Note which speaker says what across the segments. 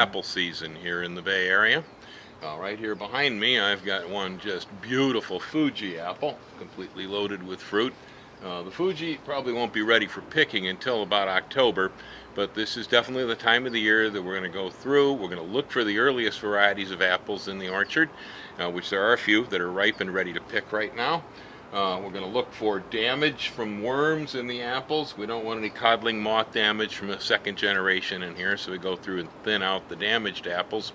Speaker 1: apple season here in the Bay Area. Uh, right here behind me I've got one just beautiful Fuji apple, completely loaded with fruit. Uh, the Fuji probably won't be ready for picking until about October, but this is definitely the time of the year that we're going to go through. We're going to look for the earliest varieties of apples in the orchard, uh, which there are a few that are ripe and ready to pick right now. Uh, we're going to look for damage from worms in the apples. We don't want any codling moth damage from a second generation in here, so we go through and thin out the damaged apples.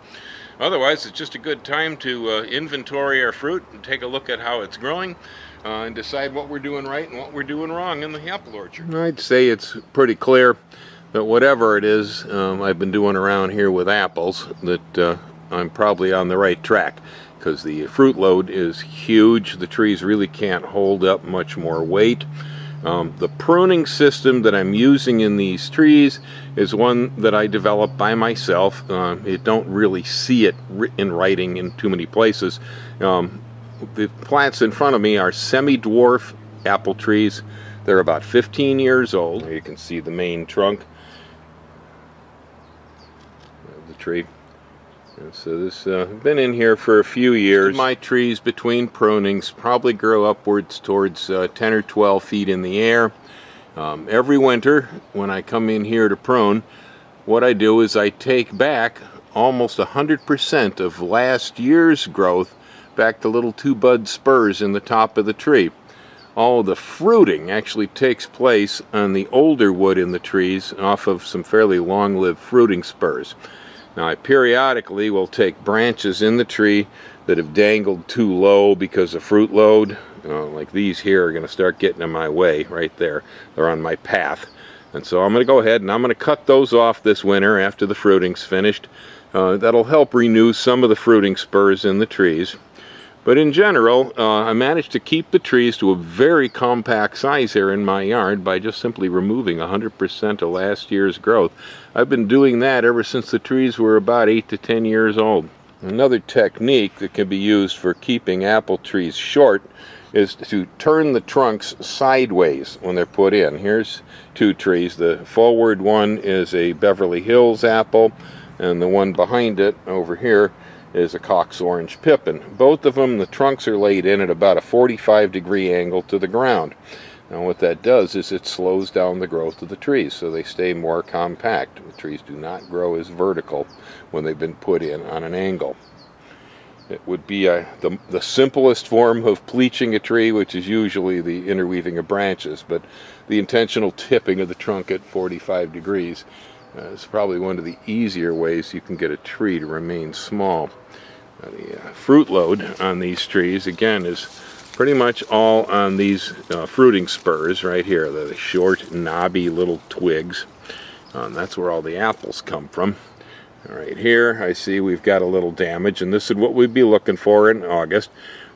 Speaker 1: Otherwise, it's just a good time to uh, inventory our fruit and take a look at how it's growing uh, and decide what we're doing right and what we're doing wrong in the apple orchard. I'd say it's pretty clear that whatever it is um, I've been doing around here with apples, that uh, I'm probably on the right track because the fruit load is huge. The trees really can't hold up much more weight. Um, the pruning system that I'm using in these trees is one that I developed by myself. Uh, you don't really see it in writing in too many places. Um, the plants in front of me are semi-dwarf apple trees. They're about 15 years old. You can see the main trunk of the tree. So this uh, been in here for a few years. My trees between prunings probably grow upwards towards uh, 10 or 12 feet in the air. Um, every winter when I come in here to prune, what I do is I take back almost 100% of last year's growth back to little two bud spurs in the top of the tree. All of the fruiting actually takes place on the older wood in the trees off of some fairly long-lived fruiting spurs. Now I periodically will take branches in the tree that have dangled too low because of fruit load. Uh, like these here are going to start getting in my way right there. They're on my path. And so I'm going to go ahead and I'm going to cut those off this winter after the fruiting's finished. Uh, that'll help renew some of the fruiting spurs in the trees. But in general, uh, I managed to keep the trees to a very compact size here in my yard by just simply removing 100% of last year's growth. I've been doing that ever since the trees were about 8 to 10 years old. Another technique that can be used for keeping apple trees short is to turn the trunks sideways when they're put in. Here's two trees. The forward one is a Beverly Hills apple, and the one behind it over here is a Cox Orange Pippin. Both of them, the trunks are laid in at about a 45 degree angle to the ground. Now what that does is it slows down the growth of the trees so they stay more compact. The trees do not grow as vertical when they've been put in on an angle. It would be a, the, the simplest form of pleaching a tree, which is usually the interweaving of branches, but the intentional tipping of the trunk at 45 degrees uh, is probably one of the easier ways you can get a tree to remain small. Uh, the uh, fruit load on these trees, again, is pretty much all on these uh, fruiting spurs right here. The short, knobby little twigs. Um, that's where all the apples come from. Right here, I see we've got a little damage, and this is what we'd be looking for in August.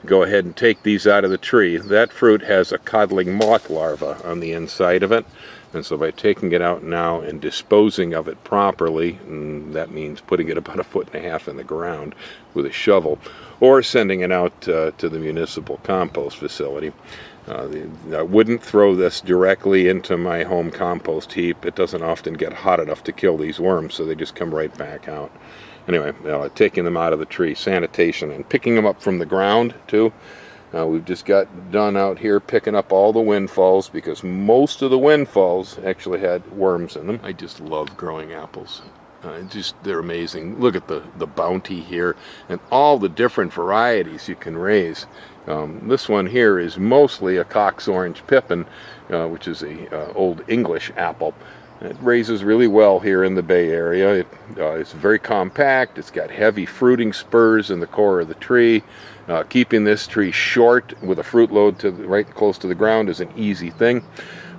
Speaker 1: Go ahead and take these out of the tree. That fruit has a codling moth larva on the inside of it. And so by taking it out now and disposing of it properly, and that means putting it about a foot and a half in the ground with a shovel, or sending it out uh, to the municipal compost facility. Uh, I wouldn't throw this directly into my home compost heap. It doesn't often get hot enough to kill these worms, so they just come right back out. Anyway, uh, taking them out of the tree, sanitation, and picking them up from the ground, too. Uh, we've just got done out here picking up all the windfalls because most of the windfalls actually had worms in them. I just love growing apples. Uh, just they're amazing. Look at the the bounty here and all the different varieties you can raise. Um, this one here is mostly a Cox Orange Pippin, uh, which is a uh, old English apple. It raises really well here in the Bay Area. It, uh, it's very compact. It's got heavy fruiting spurs in the core of the tree. Uh, keeping this tree short with a fruit load to the, right close to the ground is an easy thing.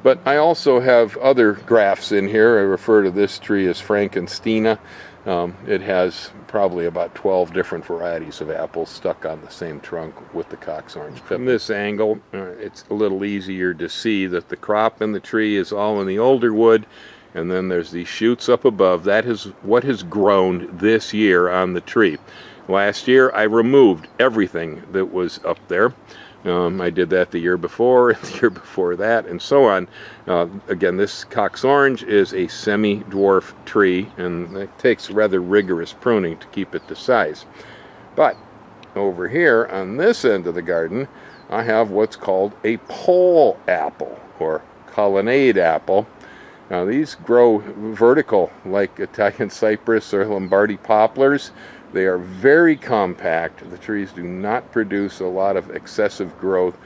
Speaker 1: But I also have other grafts in here. I refer to this tree as Frankensteina. Um, it has probably about 12 different varieties of apples stuck on the same trunk with the Cox Orange From this angle, uh, it's a little easier to see that the crop in the tree is all in the older wood, and then there's these shoots up above. That is what has grown this year on the tree. Last year I removed everything that was up there. Um, I did that the year before, the year before that, and so on. Uh, again, this Cox Orange is a semi-dwarf tree, and it takes rather rigorous pruning to keep it to size. But over here on this end of the garden, I have what's called a pole apple, or colonnade apple. Now these grow vertical like Italian cypress or Lombardy poplars. They are very compact. The trees do not produce a lot of excessive growth.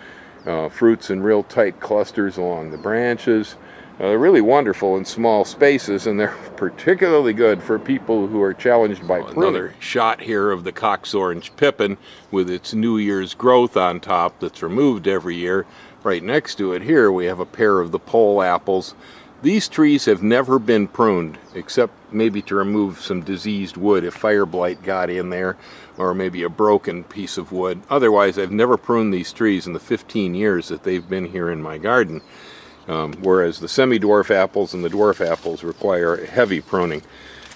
Speaker 1: Uh, fruits in real tight clusters along the branches. Uh, they're really wonderful in small spaces, and they're particularly good for people who are challenged by pruning. Another shot here of the Cox Orange Pippin with its New Year's growth on top that's removed every year. Right next to it here we have a pair of the pole apples these trees have never been pruned, except maybe to remove some diseased wood if fire blight got in there, or maybe a broken piece of wood. Otherwise, I've never pruned these trees in the 15 years that they've been here in my garden. Um, whereas the semi-dwarf apples and the dwarf apples require heavy pruning.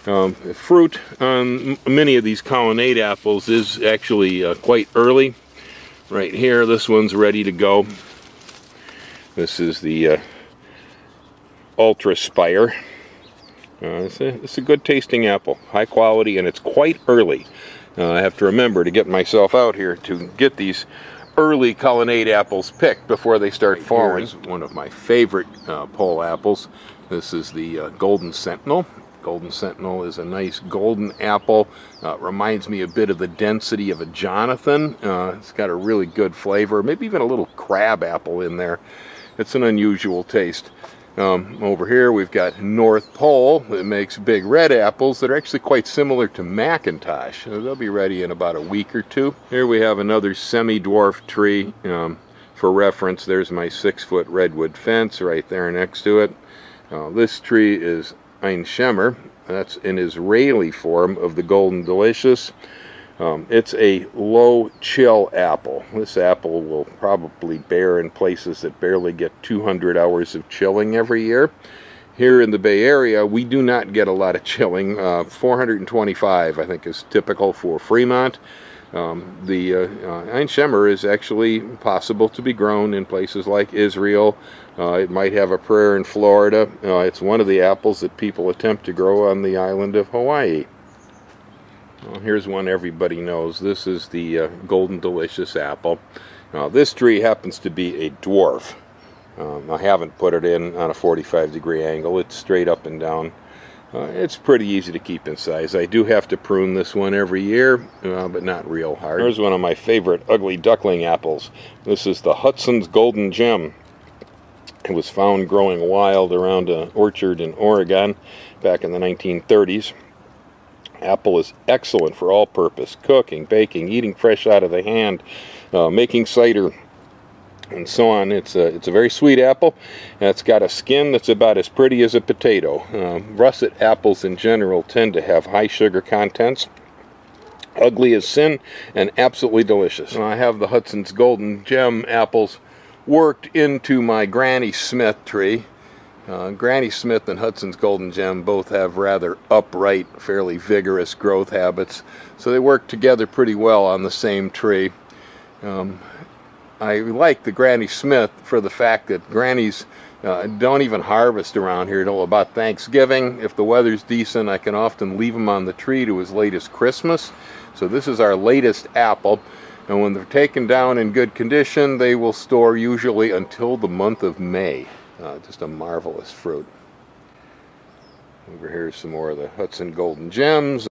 Speaker 1: Um, fruit on many of these colonnade apples is actually uh, quite early. Right here, this one's ready to go. This is the uh, Ultra Spire. Uh, it's, a, it's, a, good tasting apple, high quality, and it's quite early. Uh, I have to remember to get myself out here to get these early colonnade apples picked before they start falling. Here's one of my favorite uh, pole apples. This is the uh, Golden Sentinel. Golden Sentinel is a nice golden apple. Uh, reminds me a bit of the density of a Jonathan. Uh, it's got a really good flavor, maybe even a little crab apple in there. It's an unusual taste. Um, over here we've got North Pole that makes big red apples that are actually quite similar to McIntosh. They'll be ready in about a week or two. Here we have another semi-dwarf tree. Um, for reference, there's my six-foot redwood fence right there next to it. Uh, this tree is Ein Shemer. That's an Israeli form of the Golden Delicious. Um, it's a low chill apple. This apple will probably bear in places that barely get 200 hours of chilling every year. Here in the Bay Area, we do not get a lot of chilling. Uh, 425, I think, is typical for Fremont. Um, the uh, uh, Ein Shemer is actually possible to be grown in places like Israel. Uh, it might have a prayer in Florida. Uh, it's one of the apples that people attempt to grow on the island of Hawaii. Well, here's one everybody knows. This is the uh, Golden Delicious apple. Now this tree happens to be a dwarf. Um, I haven't put it in on a 45 degree angle. It's straight up and down. Uh, it's pretty easy to keep in size. I do have to prune this one every year, uh, but not real hard. Here's one of my favorite ugly duckling apples. This is the Hudson's Golden Gem. It was found growing wild around an orchard in Oregon back in the 1930s. Apple is excellent for all purpose cooking, baking, eating fresh out of the hand, uh, making cider, and so on. It's a, it's a very sweet apple. and It's got a skin that's about as pretty as a potato. Uh, russet apples in general tend to have high sugar contents. Ugly as sin and absolutely delicious. I have the Hudson's Golden Gem apples worked into my Granny Smith tree. Uh, Granny Smith and Hudson's Golden Gem both have rather upright, fairly vigorous growth habits, so they work together pretty well on the same tree. Um, I like the Granny Smith for the fact that grannies uh, don't even harvest around here until about Thanksgiving. If the weather's decent, I can often leave them on the tree to as late as Christmas. So this is our latest apple. And when they're taken down in good condition, they will store usually until the month of May. Uh, just a marvelous fruit. Over here some more of the Hudson Golden Gems.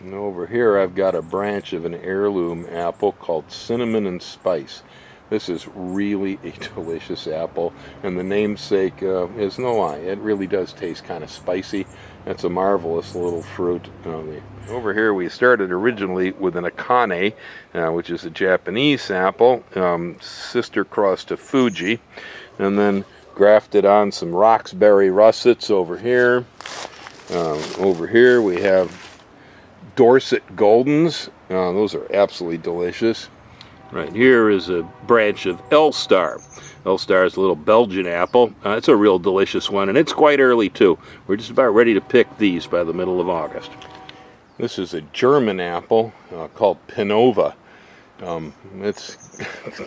Speaker 1: And over here I've got a branch of an heirloom apple called Cinnamon and Spice. This is really a delicious apple, and the namesake uh, is no lie. It really does taste kind of spicy. That's a marvelous little fruit. Uh, over here we started originally with an Akane, uh, which is a Japanese apple, um, sister cross to Fuji, and then grafted on some Roxbury russets over here. Um, over here we have Dorsett Goldens. Uh, those are absolutely delicious. Right here is a branch of Elstar. Elstar is a little Belgian apple. Uh, it's a real delicious one, and it's quite early too. We're just about ready to pick these by the middle of August. This is a German apple uh, called Pinova. Um, it's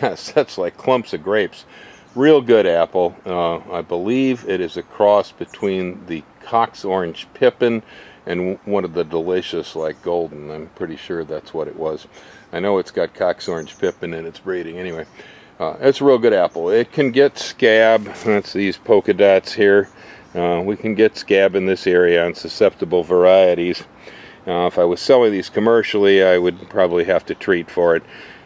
Speaker 1: that's like clumps of grapes. Real good apple. Uh, I believe it is a cross between the Cox Orange Pippin and one of the delicious like golden. I'm pretty sure that's what it was. I know it's got Cox Orange Pippin in its breeding. Anyway, uh, it's a real good apple. It can get scab. That's these polka dots here. Uh, we can get scab in this area on susceptible varieties. Uh, if I was selling these commercially, I would probably have to treat for it.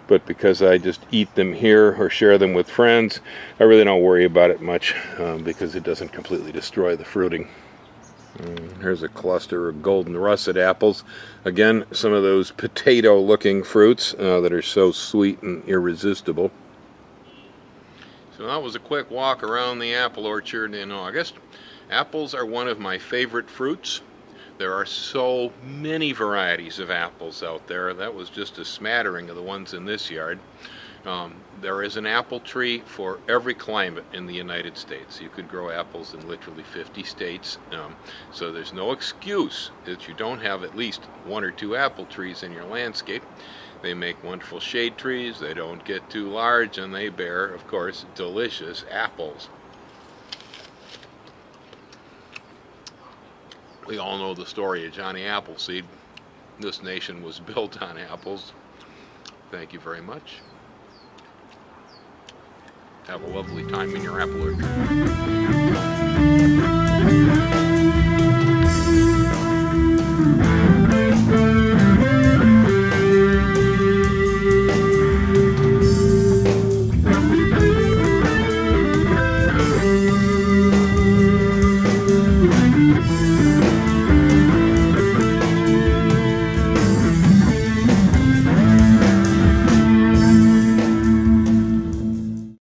Speaker 1: But because I just eat them here or share them with friends, I really don't worry about it much um, because it doesn't completely destroy the fruiting. Mm, here's a cluster of golden russet apples. Again, some of those potato-looking fruits uh, that are so sweet and irresistible. So that was a quick walk around the apple orchard in August. Apples are one of my favorite fruits. There are so many varieties of apples out there. That was just a smattering of the ones in this yard. Um, there is an apple tree for every climate in the United States. You could grow apples in literally 50 states. Um, so there's no excuse that you don't have at least one or two apple trees in your landscape. They make wonderful shade trees, they don't get too large, and they bear, of course, delicious apples. We all know the story of Johnny Appleseed. This nation was built on apples. Thank you very much. Have a lovely time in your apple orchard.